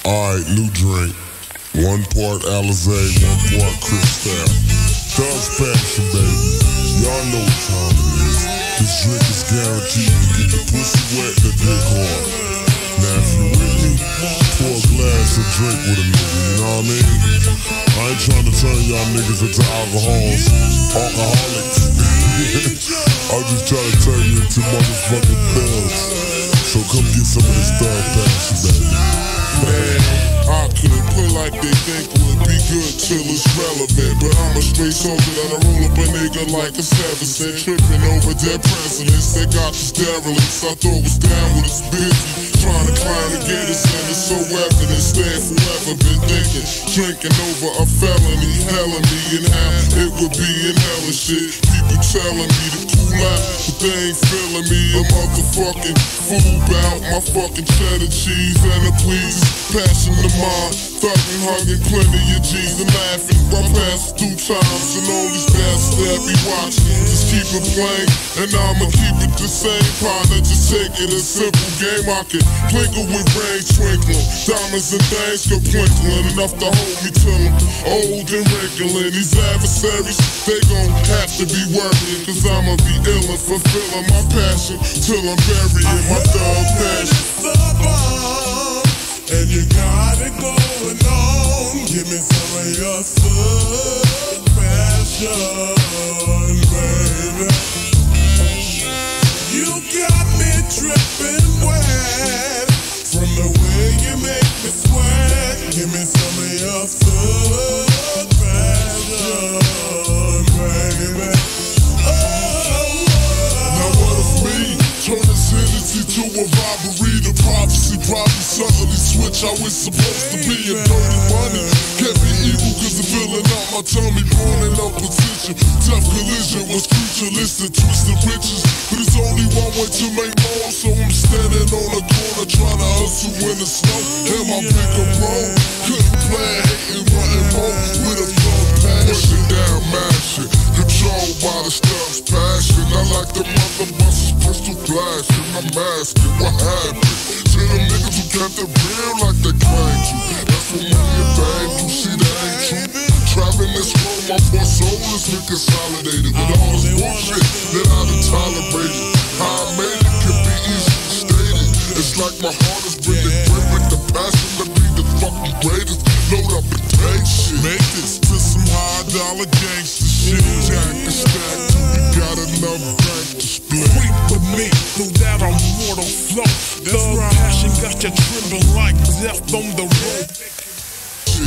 Alright, new drink. One part Alizé, one part Cristal. Passion, baby. Y'all know what time it is. This drink is guaranteed to get the pussy wet and the dick hard. Now if you with me, pour a glass of drink with a nigga, you know what I mean? I ain't trying to turn y'all niggas into alcohols, alcoholics. I'm just trying to turn you into motherfucking thugs. So come get some of this thug passion, they think would be good till it's relevant. But I'm a straight soldier that'll roll up a nigga like a seven cent. Tripping over dead presidents that got these derelicts. I thought was down with his busy. Trying to climb to get us in, it's so evident. Staying forever, been thinking. Drinking over a felony, helling me and how it would be in hell and shit. People telling me to cool out, but they ain't feeling me. A motherfucking fool bout my fucking cheddar cheese and the please. Passion the mind, thugging, hugging plenty of G's and laughing. I pass through times and all these bastards be watching. Just keep it playing, and I'ma keep it the same. Partner, just take it a simple game. I can twinkle with rain twinkling. Diamonds and things go twinkling enough to hold me till I'm old and wrinkling. These adversaries, they gon' have to be worrying. Cause I'ma be ill and fulfilling my passion till I'm burying my thug passion. And you got it going on. Give me some of your thug passion, a robbery? The prophecy probably suddenly switch how it's supposed to be. And dirty money can't be evil cause the feeling out my tummy, born in opposition. Tough collision was futuristic, twisted riches. But it's only one way to make more, so I'm standing on the corner trying to hustle in the snow. And my bigger bro couldn't plan, hating, my poor soul has been consolidated with all this bullshit that I done tolerated. How I made it can be easily stated. It's like my heart is been the grip with the passion to be the fucking greatest. Load up and take shit. Make this to some high dollar gangster shit. Jack and stack we got enough bank to split. Creep with me through that immortal flow. Thug passion got you trembling like death on the road.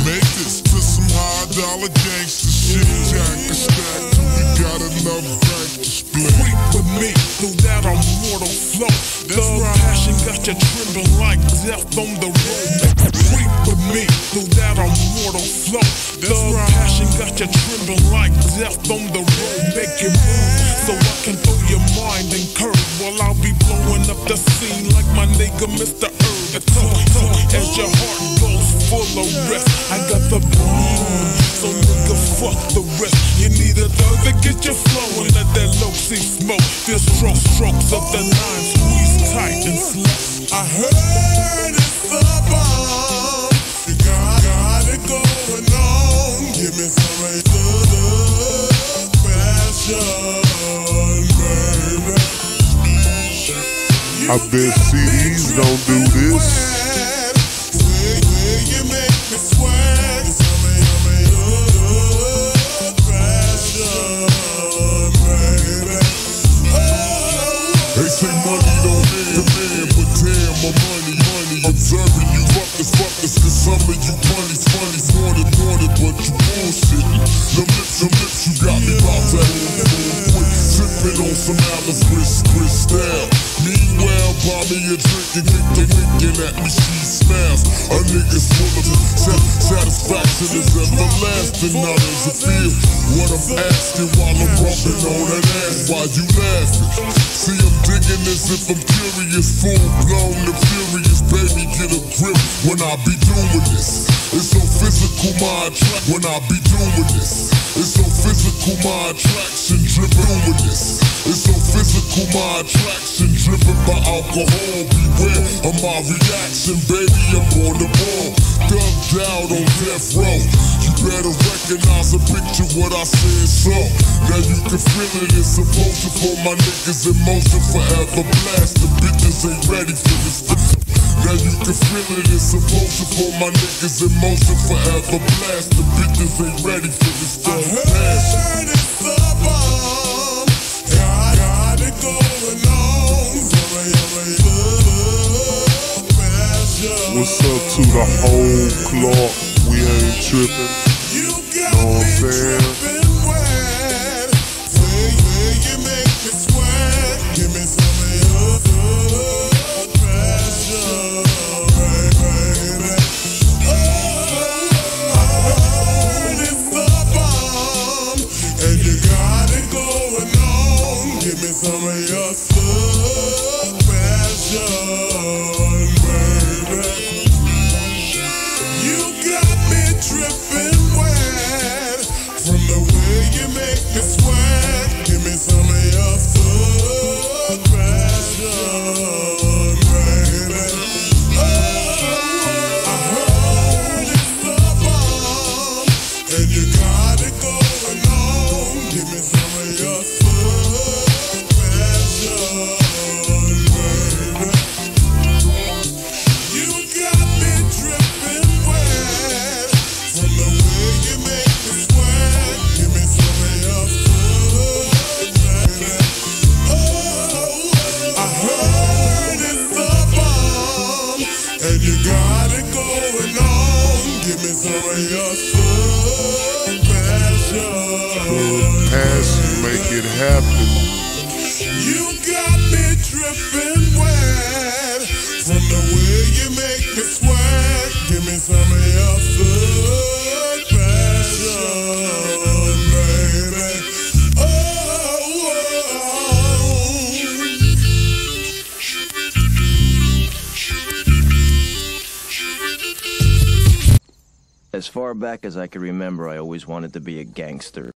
Make this to some high dollar gangster shit. Jack and stack till we got enough bank to split. Creep with me through that immortal flow. Thug passion got you trembling like death on the road. Creep with me through that immortal flow. Thug passion got you trembling like death on the road. Scene like my nigga Mr. Herb. As your heart goes full of rest. I got the boom, so nigga fuck the rest. You need a thug to get you flowing, let that low see smoke. Feel strong strokes of the nine, squeeze tight and slow. I heard I bet CDs don't do this. They say money don't demand, but damn, my money, money. Observing you fuckers, fuckers, cause some of you funnies, funnies, wanted, wanted, but you bullshitting. Them lips, them lips, me a drink and winking at me, she smiles. A nigga's full of satisfaction is everlasting, a. What I'm asking while I'm rubbing on that ass, why you laughing? See, I'm digging this if I'm curious, full blown and furious, baby, get a grip when I be doing this. It's so physical, my attract when I be doing this. It's so physical, my attraction driven with this. It's physical, my attraction driven by alcohol. Beware of my reaction, baby, I'm on the ball. Thugged out on death row. You better recognize and picture what I said so. Now you can feel it, it's supposed to for my niggas in motion forever blast. The bitches ain't ready for this. Now you can feel it, it's supposed to for my niggas in motion forever blast. The bitches ain't ready for this stuff. I heard it's What's up to the whole clock? We ain't trippin'. You got Know what I'm me saying? You got it going on. Give me some of your passion. Passion, make it happen. Far back as I can remember, I always wanted to be a gangster.